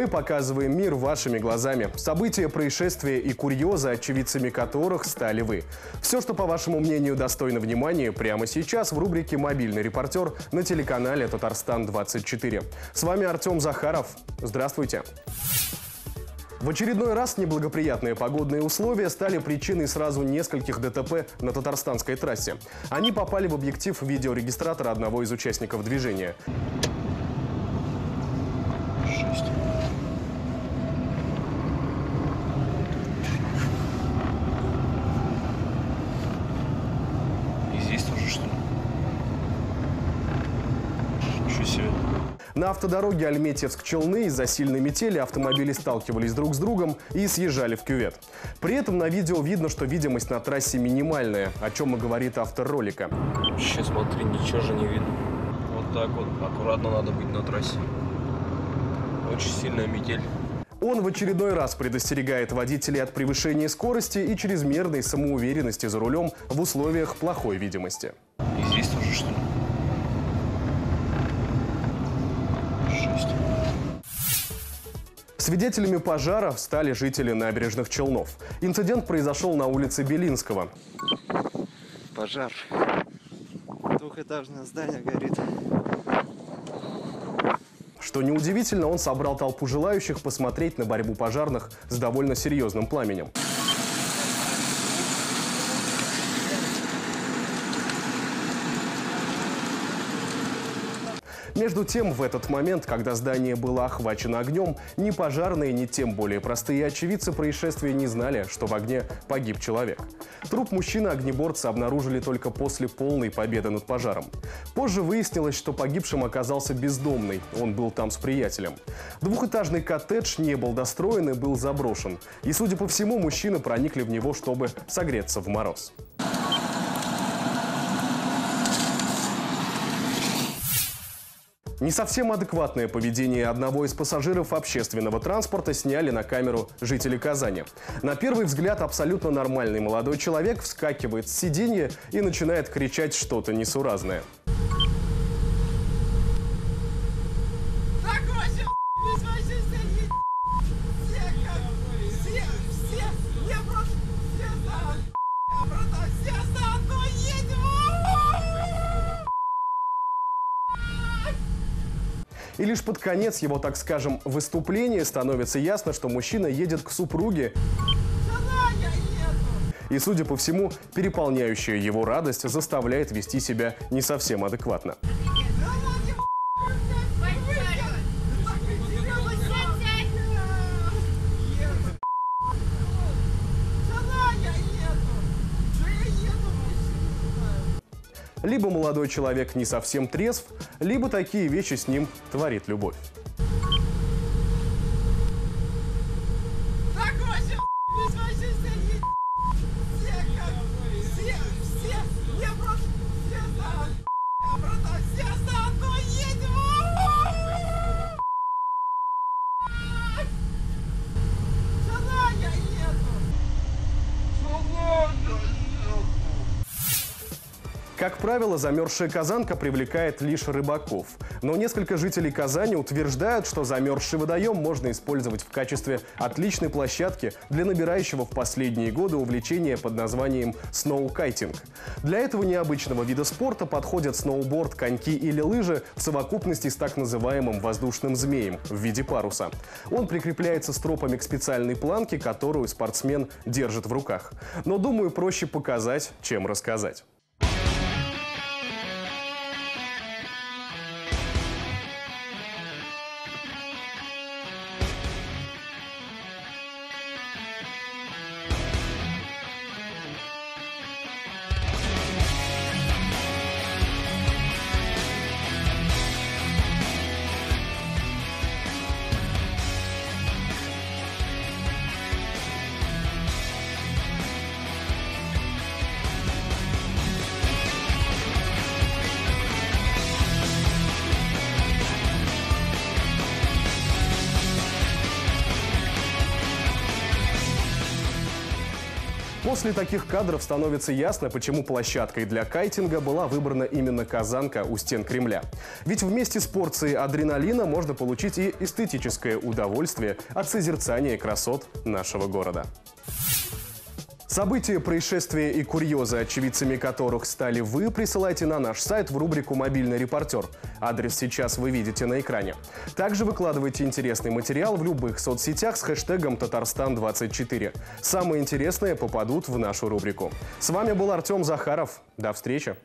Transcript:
Мы показываем мир вашими глазами. События, происшествия и курьезы, очевидцами которых стали вы. Все, что, по вашему мнению, достойно внимания, прямо сейчас в рубрике «Мобильный репортер» на телеканале «Татарстан-24». С вами Артем Захаров. Здравствуйте. В очередной раз неблагоприятные погодные условия стали причиной сразу нескольких ДТП на татарстанской трассе. Они попали в объектив видеорегистратора одного из участников движения. 6. На автодороге Альметьевск-Челны из-за сильной метели автомобили сталкивались друг с другом и съезжали в кювет. При этом на видео видно, что видимость на трассе минимальная, о чем и говорит автор ролика. Вообще, смотри, ничего же не видно. Вот так вот, аккуратно надо быть на трассе. Очень сильная метель. Он в очередной раз предостерегает водителей от превышения скорости и чрезмерной самоуверенности за рулем в условиях плохой видимости. Свидетелями пожара стали жители набережных Челнов. Инцидент произошел на улице Белинского. Пожар. Двухэтажное здание горит. Что неудивительно, он собрал толпу желающих посмотреть на борьбу пожарных с довольно серьезным пламенем. Между тем, в этот момент, когда здание было охвачено огнем, ни пожарные, ни тем более простые очевидцы происшествия не знали, что в огне погиб человек. Труп мужчины-огнеборца обнаружили только после полной победы над пожаром. Позже выяснилось, что погибшим оказался бездомный, он был там с приятелем. Двухэтажный коттедж не был достроен и был заброшен. И, судя по всему, мужчины проникли в него, чтобы согреться в мороз. Не совсем адекватное поведение одного из пассажиров общественного транспорта сняли на камеру жители Казани. На первый взгляд абсолютно нормальный молодой человек вскакивает с сиденья и начинает кричать что-то несуразное. И лишь под конец его, так скажем, выступления становится ясно, что мужчина едет к супруге, и, судя по всему, переполняющая его радость заставляет вести себя не совсем адекватно. Либо молодой человек не совсем трезв, либо такие вещи с ним творит любовь. Вообще, здесь Как правило, замерзшая казанка привлекает лишь рыбаков. Но несколько жителей Казани утверждают, что замерзший водоем можно использовать в качестве отличной площадки для набирающего в последние годы увлечения под названием сноукайтинг. Для этого необычного вида спорта подходят сноуборд, коньки или лыжи в совокупности с так называемым воздушным змеем в виде паруса. Он прикрепляется стропами к специальной планке, которую спортсмен держит в руках. Но, думаю, проще показать, чем рассказать. После таких кадров становится ясно, почему площадкой для кайтинга была выбрана именно Казанка у стен Кремля. Ведь вместе с порцией адреналина можно получить и эстетическое удовольствие от созерцания красот нашего города. События, происшествия и курьезы, очевидцами которых стали вы, присылайте на наш сайт в рубрику «Мобильный репортер». Адрес сейчас вы видите на экране. Также выкладывайте интересный материал в любых соцсетях с хэштегом «Татарстан24». Самые интересные попадут в нашу рубрику. С вами был Артем Захаров. До встречи!